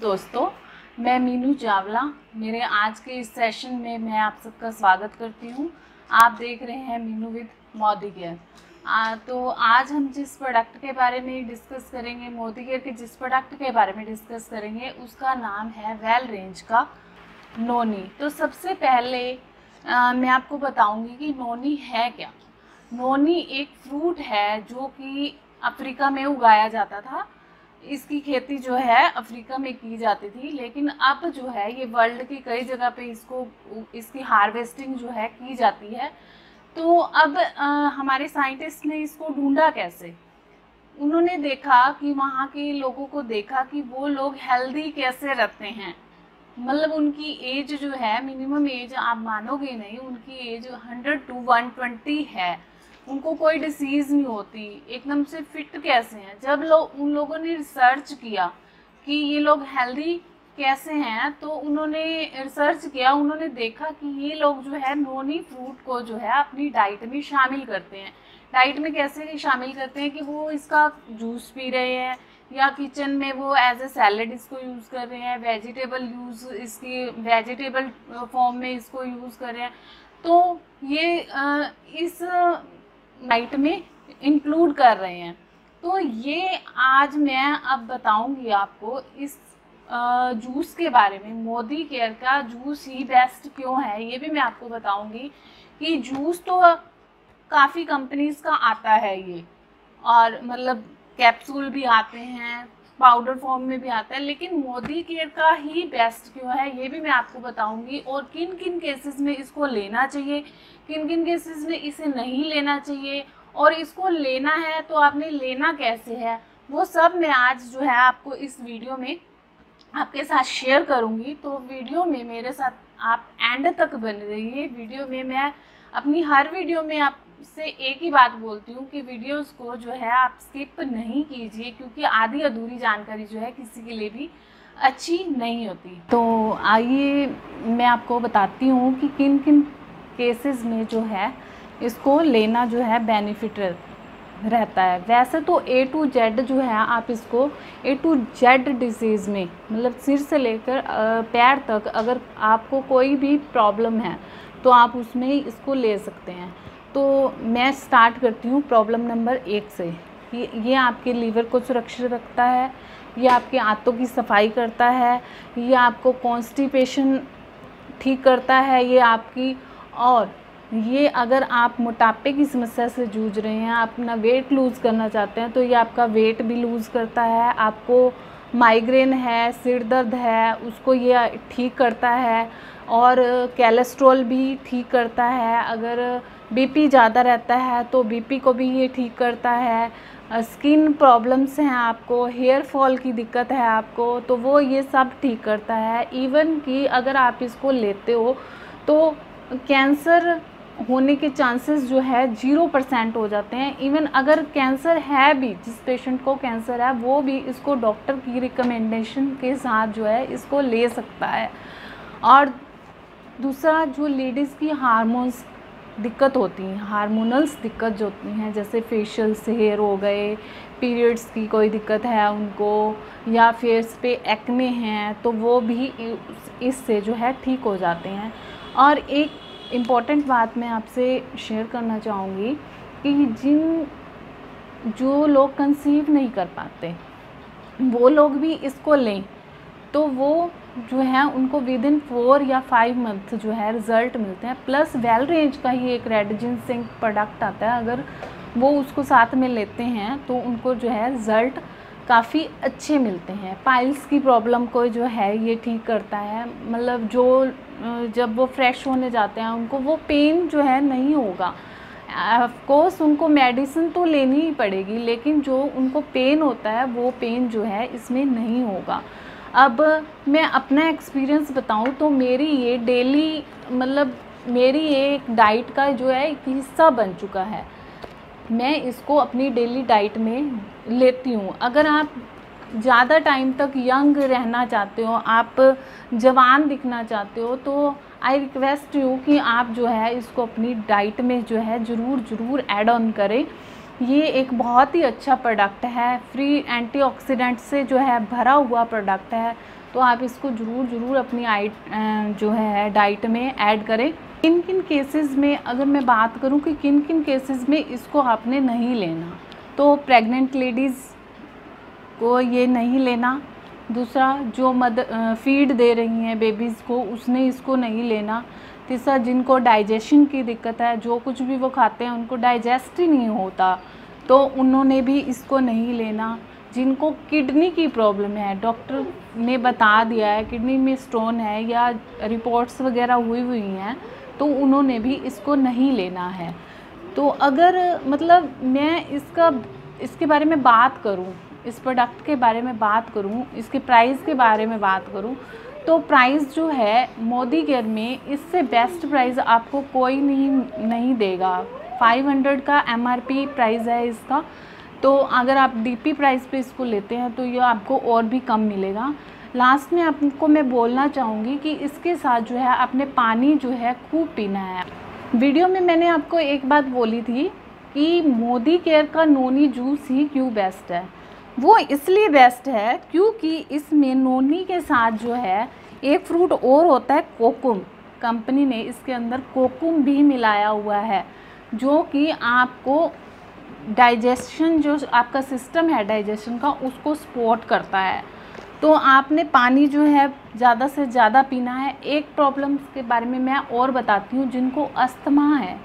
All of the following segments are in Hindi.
दोस्तों मैं मीनू चावला मेरे आज के इस सेशन में मैं आप सबका स्वागत करती हूँ। आप देख रहे हैं मीनू विद मोदी केयर तो आज हम जिस प्रोडक्ट के बारे में डिस्कस करेंगे मोदी केयर के जिस प्रोडक्ट के बारे में डिस्कस करेंगे उसका नाम है वेल रेंज का नोनी। तो सबसे पहले आ, मैं आपको बताऊँगी कि नोनी है क्या। नोनी एक फ्रूट है जो कि अफ्रीका में उगाया जाता था। इसकी खेती जो है अफ्रीका में की जाती थी लेकिन अब जो है ये वर्ल्ड की कई जगह पे इसको इसकी हार्वेस्टिंग जो है की जाती है। तो अब आ, हमारे साइंटिस्ट ने इसको ढूंढा कैसे? उन्होंने देखा कि वहाँ के लोगों को देखा कि वो लोग हेल्दी कैसे रहते हैं। मतलब उनकी एज जो है मिनिमम एज आप मानोगे नहीं उनकी age hundred to one twenty है। उनको कोई डिसीज़ नहीं होती। एकदम से फिट कैसे हैं? जब लोग उन लोगों ने रिसर्च किया कि ये लोग हेल्दी कैसे हैं तो उन्होंने रिसर्च किया, उन्होंने देखा कि ये लोग जो है नोनी फ्रूट को जो है अपनी डाइट में शामिल करते हैं। डाइट में कैसे शामिल करते हैं कि वो इसका जूस पी रहे हैं, या किचन में वो एज ए सैलड इसको यूज़ कर रहे हैं वेजिटेबल यूज़ इसकी वेजिटेबल फॉर्म में इसको यूज़ कर रहे हैं। तो ये इस नाइट में इंक्लूड कर रहे हैं। तो ये आज मैं अब बताऊँगी आपको इस जूस के बारे में, मोदी केयर का जूस ही बेस्ट क्यों है, ये भी मैं आपको बताऊँगी कि जूस तो काफ़ी कंपनीज़ का आता है ये। और मतलब कैप्सूल भी आते हैं पाउडर फॉर्म में भी आता है, लेकिन मोदी केयर का ही बेस्ट क्यों है, ये भी मैं आपको बताऊँगी। और किन किन केसेस में इसको लेना चाहिए किन किन केसेस में इसे नहीं लेना चाहिए, और इसको लेना है तो आपने लेना कैसे है, वो सब मैं आज जो है आपको इस वीडियो में आपके साथ शेयर करूँगी। तो वीडियो में मेरे साथ आप एंड तक बन रहिए। वीडियो में मैं अपनी हर वीडियो में आप से एक ही बात बोलती हूँ कि वीडियोस को जो है आप स्किप नहीं कीजिए, क्योंकि आधी अधूरी जानकारी जो है किसी के लिए भी अच्छी नहीं होती। तो आइए मैं आपको बताती हूँ कि किन किन केसेस में जो है इसको लेना जो है बेनिफिट रहता है। वैसे तो ए टू जेड जो है आप इसको ए टू जेड डिज़ीज़ में मतलब सिर से लेकर पैर तक अगर आपको कोई भी प्रॉब्लम है तो आप उसमें इसको ले सकते हैं। तो मैं स्टार्ट करती हूँ प्रॉब्लम नंबर एक से। ये आपके लीवर को सुरक्षित रखता है, ये आपके आंतों की सफ़ाई करता है, ये आपको कॉन्स्टिपेशन ठीक करता है, ये आपकी, और ये अगर आप मोटापे की समस्या से जूझ रहे हैं, आप अपना वेट लूज़ करना चाहते हैं तो ये आपका वेट भी लूज़ करता है, आपको माइग्रेन है, सिर दर्द है, उसको ये ठीक करता है, और कैलेस्ट्रॉल भी ठीक करता है, अगर बीपी ज़्यादा रहता है तो बीपी को भी ये ठीक करता है। स्किन प्रॉब्लम्स हैं आपको, हेयर फॉल की दिक्कत है आपको तो वो ये सब ठीक करता है। इवन कि अगर आप इसको लेते हो तो कैंसर होने के चांसेस जो है ज़ीरो परसेंट हो जाते हैं। इवन अगर कैंसर है भी, जिस पेशेंट को कैंसर है, वो भी इसको डॉक्टर की रिकमेंडेशन के साथ जो है इसको ले सकता है। और दूसरा जो लेडीज़ की हार्मोन्स दिक्कत होती हैं, हार्मोनल्स दिक्कत जो होती हैं, जैसे फेशियल से हेयर हो गए पीरियड्स की कोई दिक्कत है उनको, या फेस पे एक्ने हैं तो वो भी इससे जो है ठीक हो जाते हैं। और एक इंपॉर्टेंट बात मैं आपसे शेयर करना चाहूँगी कि जिन, जो लोग कंसीव नहीं कर पाते, वो लोग भी इसको लें तो वो जो है, उनको with in four or five month जो है रिज़ल्ट मिलते हैं। प्लस वेल रेंज का ही एक रेडजिन सिंक प्रोडक्ट आता है। अगर वो उसको साथ में लेते हैं तो उनको जो है रिज़ल्ट काफ़ी अच्छे मिलते हैं। पाइल्स की प्रॉब्लम को जो है, ये ठीक करता है। मतलब जो जब वो फ्रेश होने जाते हैं, उनको वो पेन जो है, नहीं होगा। ऑफकोर्स उनको मेडिसिन तो लेनी ही पड़ेगी, लेकिन जो उनको पेन होता है, वो पेन जो है, इसमें नहीं होगा। अब मैं अपना एक्सपीरियंस बताऊँ तो मेरी ये डेली मतलब मेरी ये एक डाइट का जो है एक हिस्सा बन चुका है। मैं इसको अपनी डेली डाइट में लेती हूँ। अगर आप ज़्यादा टाइम तक यंग रहना चाहते हो, आप जवान दिखना चाहते हो तो आई रिक्वेस्ट यू कि आप जो है इसको अपनी डाइट में जो है ज़रूर ज़रूर ऐड ऑन करें। ये एक बहुत ही अच्छा प्रोडक्ट है। फ्री एंटीऑक्सीडेंट से जो है, भरा हुआ प्रोडक्ट है। तो आप इसको ज़रूर ज़रूर अपनी आइट जो है डाइट में ऐड करें। किन किन केसेस में, अगर मैं बात करूँ कि किन किन केसेस में इसको आपने नहीं लेना तो प्रेग्नेंट लेडीज़ को ये नहीं लेना। दूसरा, जो मद फ़ीड दे रही हैं बेबीज़ को, उसने इसको नहीं लेना। तीसरा जिनको डाइजेशन की दिक्कत है, जो कुछ भी वो खाते हैं, उनको डाइजेस्ट ही नहीं होता। तो उन्होंने भी इसको नहीं लेना। जिनको किडनी की प्रॉब्लम है डॉक्टर ने बता दिया है किडनी में स्टोन है या रिपोर्ट्स वगैरह हुई हुई हैं तो उन्होंने भी इसको नहीं लेना है। तो अगर मतलब मैं इसका, इसके बारे में बात करूँ, इस प्रोडक्ट के बारे में बात करूँ, इसके प्राइस के बारे में बात करूँ तो प्राइस जो है मोदी केयर में, इससे बेस्ट प्राइस आपको कोई नहीं नहीं देगा। 500 का एमआरपी प्राइस है इसका। तो अगर आप डीपी प्राइस पे इसको लेते हैं तो ये आपको और भी कम मिलेगा। लास्ट में आपको मैं बोलना चाहूँगी कि इसके साथ जो है, आपने पानी जो है, खूब पीना है। वीडियो में मैंने आपको एक बात बोली थी कि मोदी केयर का नोनी जूस ही क्यों बेस्ट है? वो इसलिए बेस्ट है क्योंकि इसमें नोनी के साथ जो है, एक फ्रूट और होता है कोकुम। कंपनी ने इसके अंदर कोकुम भी मिलाया हुआ है, जो कि आपको डाइजेशन जो आपका सिस्टम है डाइजेशन का, उसको सपोर्ट करता है। तो आपने पानी जो है, ज़्यादा से ज़्यादा पीना है। एक प्रॉब्लम के बारे में मैं और बताती हूँ जिनको अस्थमा है।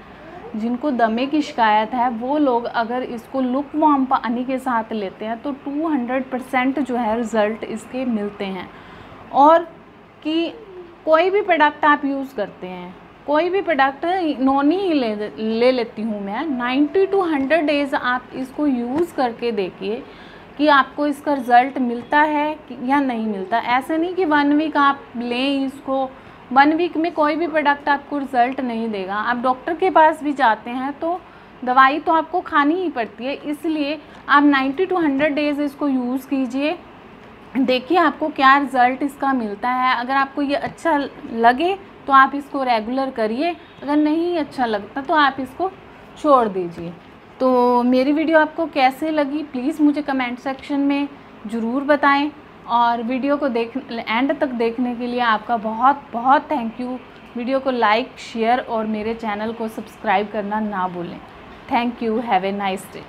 जिनको दमे की शिकायत है, वो लोग अगर इसको लुक वाम पानी के साथ लेते हैं तो 200 परसेंट जो है रिज़ल्ट इसके मिलते हैं। और कि कोई भी प्रोडक्ट आप यूज़ करते हैं, कोई भी प्रोडक्ट नॉनी ही ले ले लेती हूँ मैं 90 टू 100 डेज़ आप इसको यूज़ करके देखिए कि आपको इसका रिज़ल्ट मिलता है या नहीं मिलता। ऐसे नहीं कि वन वीक आप लें इसको वन वीक में कोई भी प्रोडक्ट आपको रिज़ल्ट नहीं देगा। आप डॉक्टर के पास भी जाते हैं तो दवाई तो आपको खानी ही पड़ती है। इसलिए आप 90 टू 100 डेज़ इसको यूज़ कीजिए। देखिए आपको क्या रिज़ल्ट इसका मिलता है। अगर आपको ये अच्छा लगे तो आप इसको रेगुलर करिए। अगर नहीं अच्छा लगता तो आप इसको छोड़ दीजिए। तो मेरी वीडियो आपको कैसे लगी? प्लीज़ मुझे कमेंट सेक्शन में ज़रूर बताएँ। और वीडियो को देख एंड तक देखने के लिए आपका बहुत बहुत थैंक यू वीडियो को लाइक शेयर और मेरे चैनल को सब्सक्राइब करना ना भूलें। Thank you have a nice day